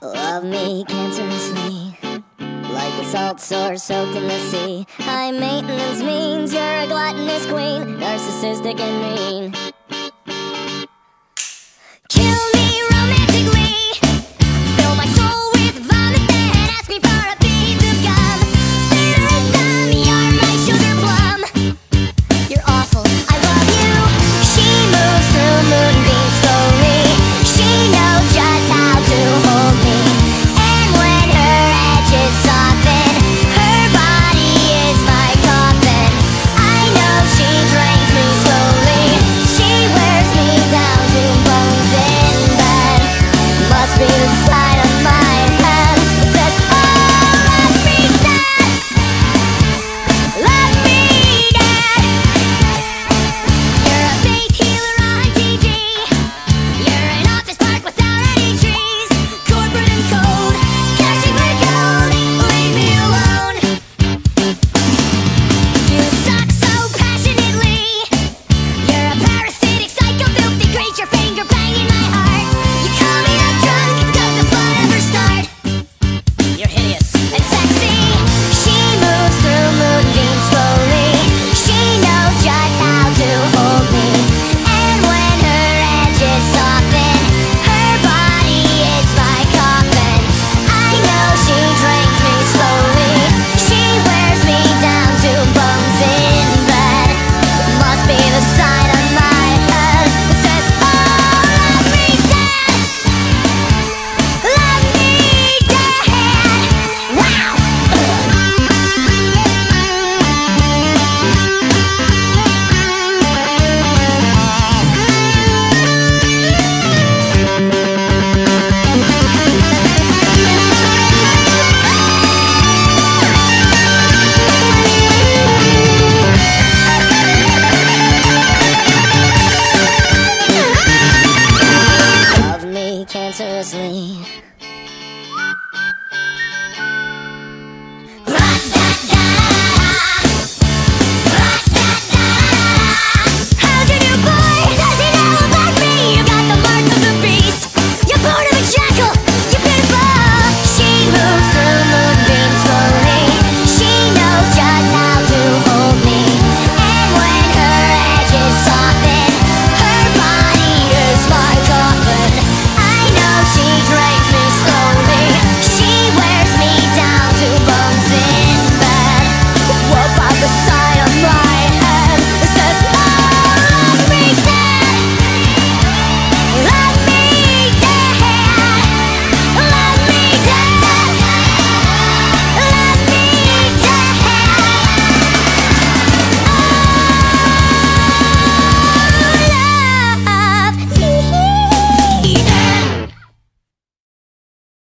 Love me cancerously, like a salt sore soaked in the sea. High maintenance means you're a gluttonous queen, narcissistic and mean. Cancerously